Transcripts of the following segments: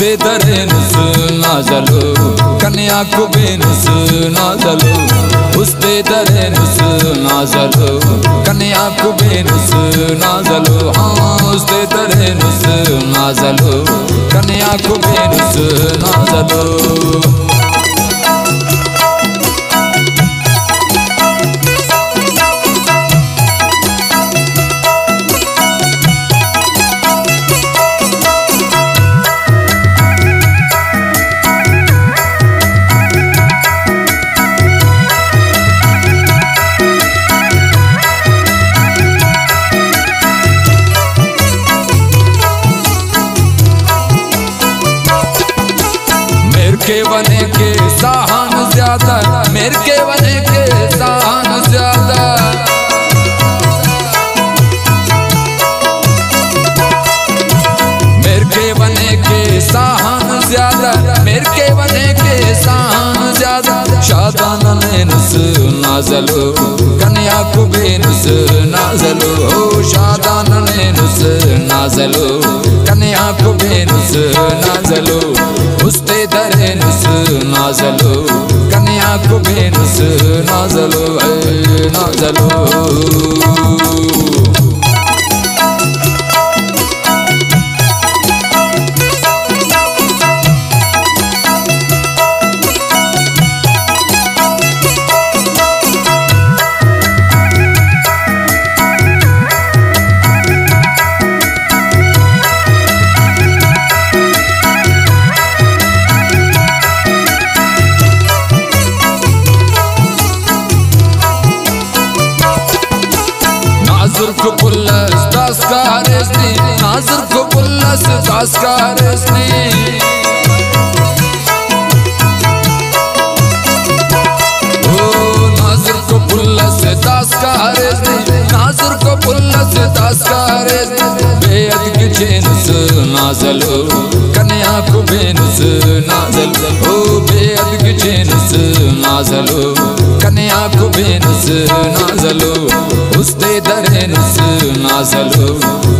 उस्ते दरेनुस नाजलो कन्या को बेनुस नाजलो उस्ते दरेनुस नाजलो कन्या को बेनुस नाजलो हाँ उस्ते दरेनुस नाजलो कन्या को बेनुस नाजलो ज़्यादा, मेरे के बने के साहन ज़्यादा। मेरे के बने के साहन ज़्यादा, मेरे के बने के ज़्यादा। नाजलो, कन्या को बेनुस नाजलो। शादान नेनुस नाजलो, कन्या को बेनुस नाजलो। नाजलो। कन्या को बेनुस नाजलो karesni Nazır kupulas das karesni Beyat ki çenus nazalo Kanya ko benus nazal O beyat ki çenus nazalo Kanya ko benus nazalo उस्ते दरेनुस नाजलो कन्या को बेनुस नाजलो नाजलो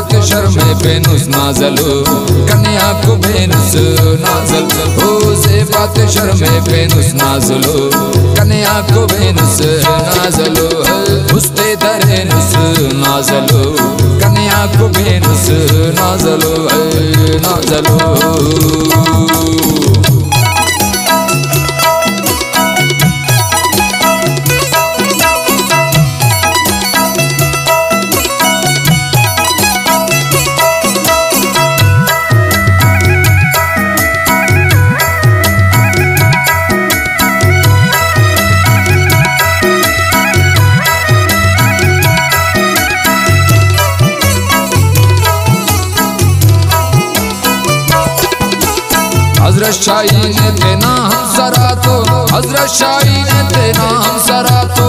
के शर्मे बेनुस नाजलो कन्या को बेनुस नाजल हो। से के शर्मे बेनुस नाजलो कन्या को बेनुस नाजलो दरे दरेनुस नाजलो कन्या को बेनुस नाजलो नाजलो हज़रत शाही ने तेना हम सरा तो हज़रत शाही ने तेना हम सरा तो।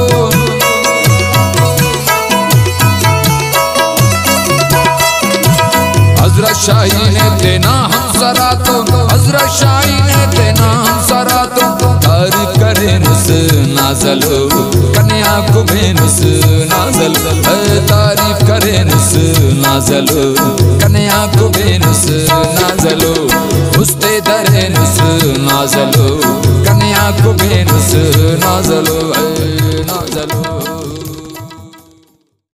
हज़रत शाही ने तेना हम सरा तो हज़रत शाही ने तेना हम सरा तो। तारीफ़ करे नुस नाजलो कन्या को बेनुस नाजल तारीफ़ करे नुस नाजलो कन्या को बेनुस नाजलो दरे नुस नाजलो कन्या को बेनुस नाजलो नाजलो।